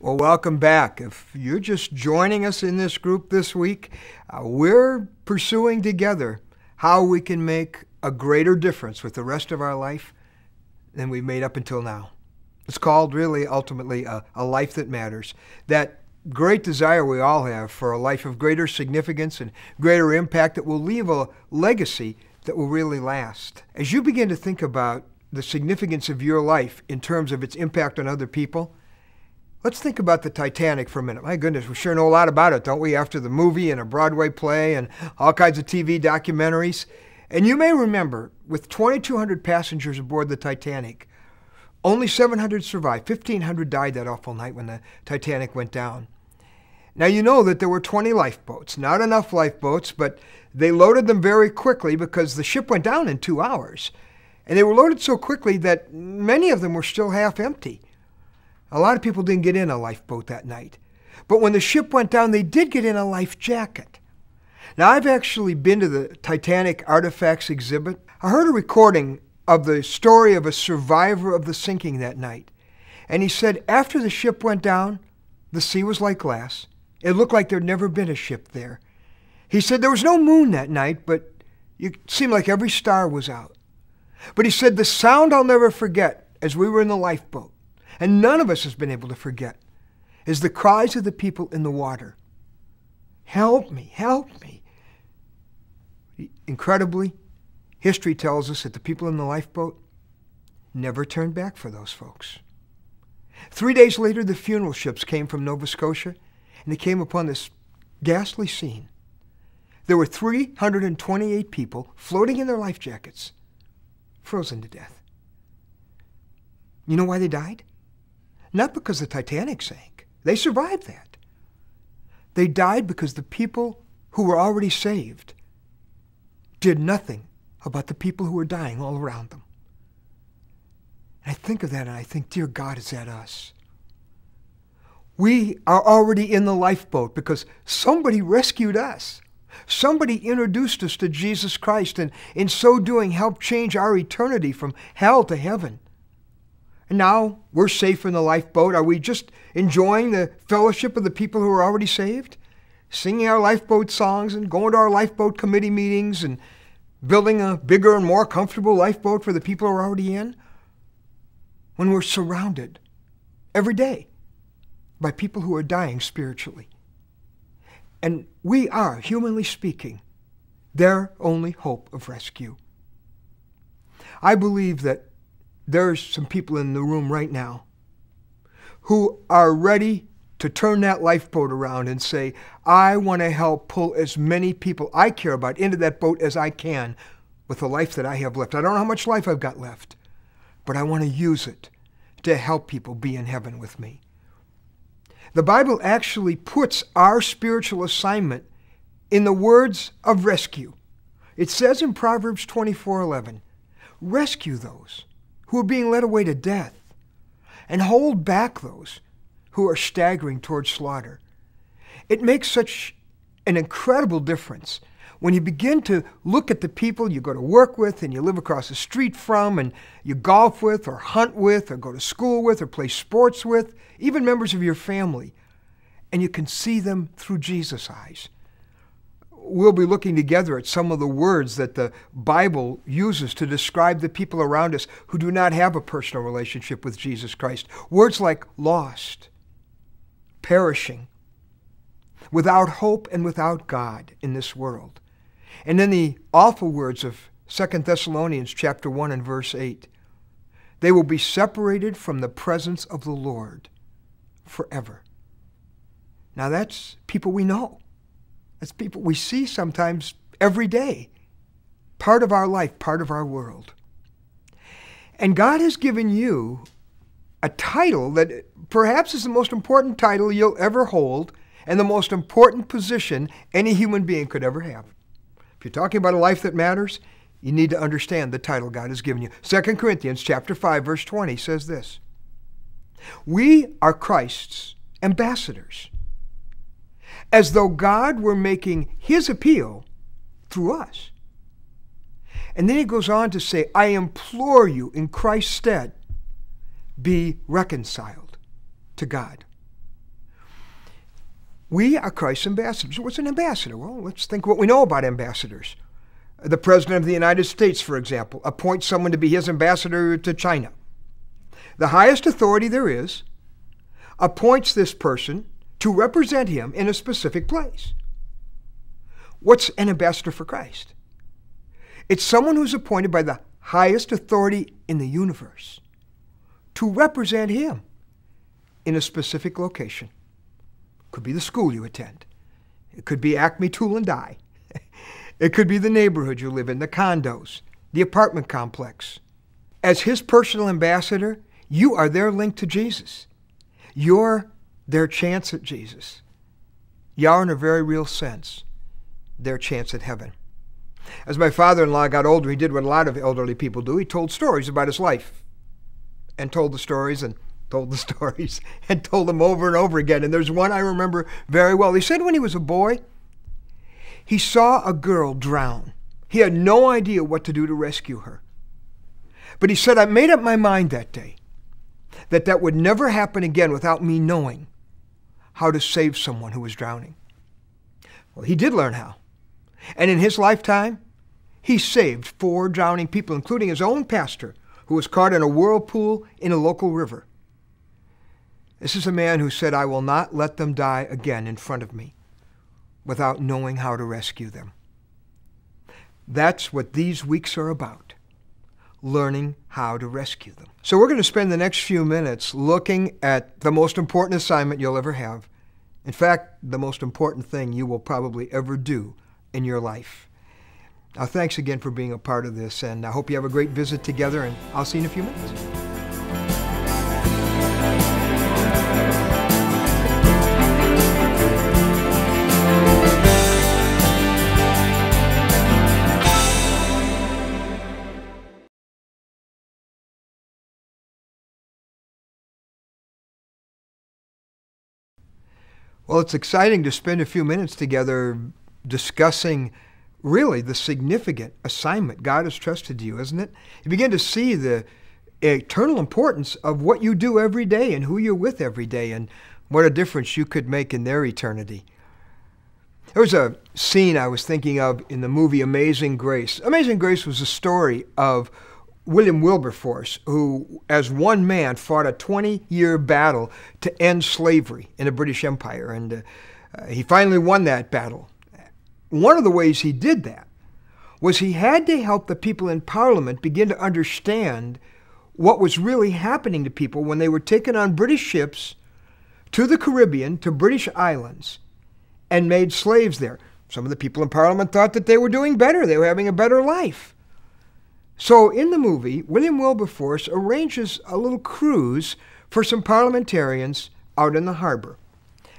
Well, welcome back. If you're just joining us in this group this week, uh, we're pursuing together how we can make a greater difference with the rest of our life than we've made up until now. It's called really ultimately a, a life that matters. That great desire we all have for a life of greater significance and greater impact that will leave a legacy that will really last. As you begin to think about the significance of your life in terms of its impact on other people, Let's think about the Titanic for a minute. My goodness, we sure know a lot about it, don't we? After the movie and a Broadway play and all kinds of TV documentaries. And you may remember, with 2,200 passengers aboard the Titanic, only 700 survived. 1,500 died that awful night when the Titanic went down. Now, you know that there were 20 lifeboats. Not enough lifeboats, but they loaded them very quickly because the ship went down in two hours. And they were loaded so quickly that many of them were still half empty. A lot of people didn't get in a lifeboat that night. But when the ship went down, they did get in a life jacket. Now, I've actually been to the Titanic Artifacts exhibit. I heard a recording of the story of a survivor of the sinking that night. And he said after the ship went down, the sea was like glass. It looked like there'd never been a ship there. He said there was no moon that night, but it seemed like every star was out. But he said the sound I'll never forget as we were in the lifeboat and none of us has been able to forget, is the cries of the people in the water. Help me, help me. Incredibly, history tells us that the people in the lifeboat never turned back for those folks. Three days later, the funeral ships came from Nova Scotia, and they came upon this ghastly scene. There were 328 people floating in their life jackets, frozen to death. You know why they died? Not because the Titanic sank. They survived that. They died because the people who were already saved did nothing about the people who were dying all around them. And I think of that and I think, dear God, is that us? We are already in the lifeboat because somebody rescued us. Somebody introduced us to Jesus Christ and in so doing helped change our eternity from hell to heaven. And now we're safe in the lifeboat. Are we just enjoying the fellowship of the people who are already saved? Singing our lifeboat songs and going to our lifeboat committee meetings and building a bigger and more comfortable lifeboat for the people who are already in? When we're surrounded every day by people who are dying spiritually. And we are, humanly speaking, their only hope of rescue. I believe that there's some people in the room right now who are ready to turn that lifeboat around and say, I want to help pull as many people I care about into that boat as I can with the life that I have left. I don't know how much life I've got left, but I want to use it to help people be in heaven with me. The Bible actually puts our spiritual assignment in the words of rescue. It says in Proverbs 24:11, rescue those who are being led away to death, and hold back those who are staggering towards slaughter. It makes such an incredible difference when you begin to look at the people you go to work with and you live across the street from and you golf with or hunt with or go to school with or play sports with, even members of your family, and you can see them through Jesus' eyes we'll be looking together at some of the words that the Bible uses to describe the people around us who do not have a personal relationship with Jesus Christ. Words like lost, perishing, without hope and without God in this world. And then the awful words of 2 Thessalonians chapter 1 and verse 8. They will be separated from the presence of the Lord forever. Now that's people we know. That's people we see sometimes every day. Part of our life, part of our world. And God has given you a title that perhaps is the most important title you'll ever hold and the most important position any human being could ever have. If you're talking about a life that matters, you need to understand the title God has given you. 2 Corinthians chapter 5 verse 20 says this. We are Christ's ambassadors as though God were making his appeal through us. And then he goes on to say, I implore you in Christ's stead, be reconciled to God. We are Christ's ambassadors. What's an ambassador? Well, let's think what we know about ambassadors. The President of the United States, for example, appoints someone to be his ambassador to China. The highest authority there is appoints this person to represent him in a specific place. What's an ambassador for Christ? It's someone who's appointed by the highest authority in the universe to represent him in a specific location. Could be the school you attend. It could be Acme Tool and Die. it could be the neighborhood you live in, the condos, the apartment complex. As his personal ambassador, you are their link to Jesus. You're their chance at Jesus. You are, in a very real sense, their chance at heaven. As my father in law got older, he did what a lot of elderly people do. He told stories about his life and told the stories and told the stories and told them over and over again. And there's one I remember very well. He said when he was a boy, he saw a girl drown. He had no idea what to do to rescue her. But he said, I made up my mind that day that that would never happen again without me knowing how to save someone who was drowning. Well, he did learn how. And in his lifetime, he saved four drowning people, including his own pastor, who was caught in a whirlpool in a local river. This is a man who said, I will not let them die again in front of me without knowing how to rescue them. That's what these weeks are about learning how to rescue them. So, we're going to spend the next few minutes looking at the most important assignment you'll ever have. In fact, the most important thing you will probably ever do in your life. Now, thanks again for being a part of this, and I hope you have a great visit together, and I'll see you in a few minutes. Well, it's exciting to spend a few minutes together discussing really the significant assignment God has trusted you, isn't it? You begin to see the eternal importance of what you do every day and who you're with every day and what a difference you could make in their eternity. There was a scene I was thinking of in the movie Amazing Grace. Amazing Grace was a story of William Wilberforce, who, as one man, fought a 20 year battle to end slavery in the British Empire. And uh, uh, he finally won that battle. One of the ways he did that was he had to help the people in Parliament begin to understand what was really happening to people when they were taken on British ships to the Caribbean, to British islands, and made slaves there. Some of the people in Parliament thought that they were doing better, they were having a better life. So in the movie, William Wilberforce arranges a little cruise for some parliamentarians out in the harbor.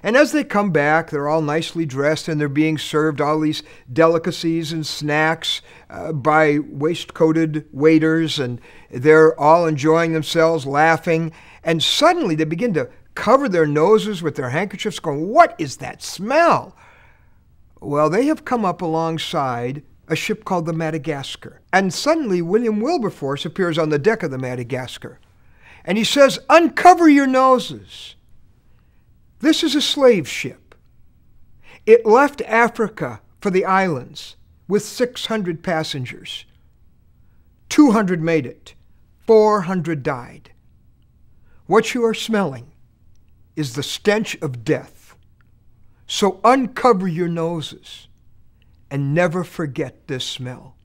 And as they come back, they're all nicely dressed and they're being served all these delicacies and snacks uh, by waistcoated waiters, and they're all enjoying themselves, laughing. And suddenly they begin to cover their noses with their handkerchiefs, going, What is that smell? Well, they have come up alongside a ship called the Madagascar. And suddenly, William Wilberforce appears on the deck of the Madagascar. And he says, Uncover your noses. This is a slave ship. It left Africa for the islands with 600 passengers. 200 made it, 400 died. What you are smelling is the stench of death. So uncover your noses and never forget this smell.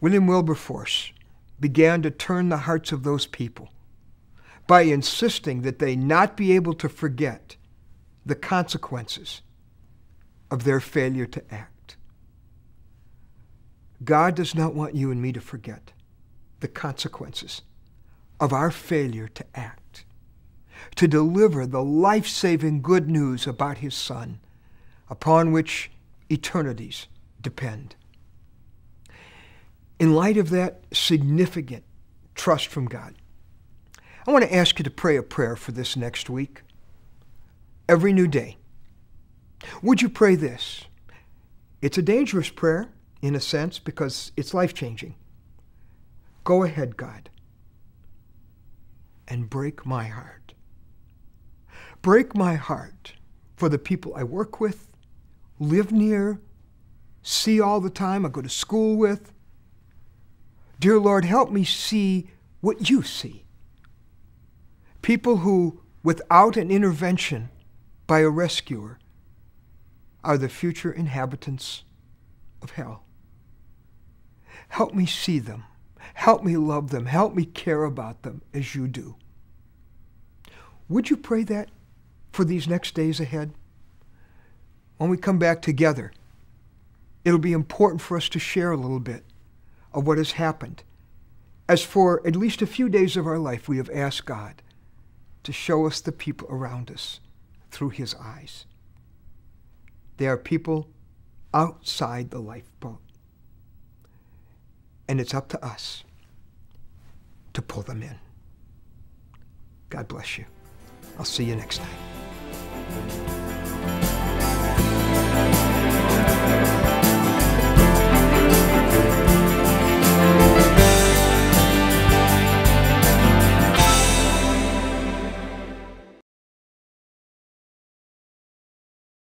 William Wilberforce began to turn the hearts of those people by insisting that they not be able to forget the consequences of their failure to act. God does not want you and me to forget the consequences of our failure to act, to deliver the life saving good news about His Son upon which eternities depend. In light of that significant trust from God, I want to ask you to pray a prayer for this next week, every new day. Would you pray this? It's a dangerous prayer, in a sense, because it's life changing. Go ahead, God, and break my heart. Break my heart for the people I work with, live near, see all the time, I go to school with. Dear Lord, help me see what you see. People who, without an intervention by a rescuer, are the future inhabitants of hell. Help me see them. Help me love them. Help me care about them as you do. Would you pray that for these next days ahead? When we come back together, it'll be important for us to share a little bit of what has happened. As for at least a few days of our life, we have asked God to show us the people around us through his eyes. They are people outside the lifeboat. And it's up to us to pull them in. God bless you. I'll see you next time.